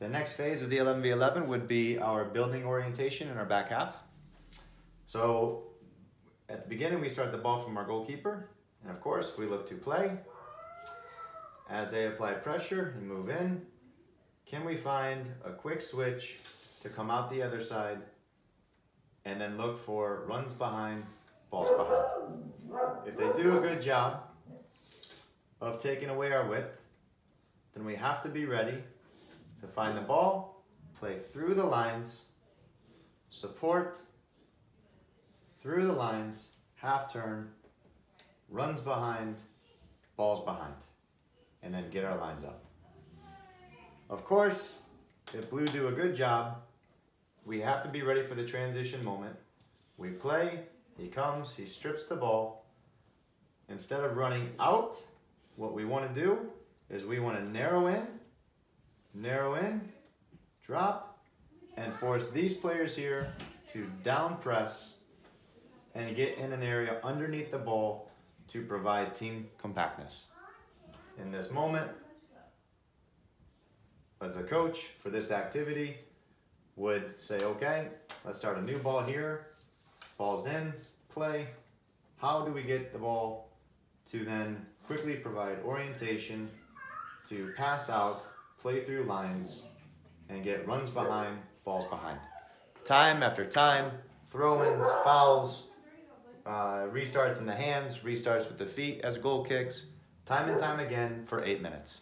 The next phase of the 11v11 would be our building orientation in our back half. So at the beginning, we start the ball from our goalkeeper. And of course, we look to play. As they apply pressure and move in, can we find a quick switch to come out the other side and then look for runs behind, balls behind. If they do a good job of taking away our width, then we have to be ready to find the ball, play through the lines, support, through the lines, half turn, runs behind, balls behind, and then get our lines up. Of course, if blue do a good job, we have to be ready for the transition moment. We play, he comes, he strips the ball. Instead of running out, what we want to do is we want to narrow in, narrow in, drop, and force these players here to down press and get in an area underneath the ball to provide team compactness. In this moment, as a coach for this activity, would say, okay, let's start a new ball here. Ball's in, play. How do we get the ball to then quickly provide orientation to pass out, play through lines, and get runs behind, balls behind. Time after time, throw-ins, fouls, uh, restarts in the hands, restarts with the feet as goal kicks, time and time again for eight minutes.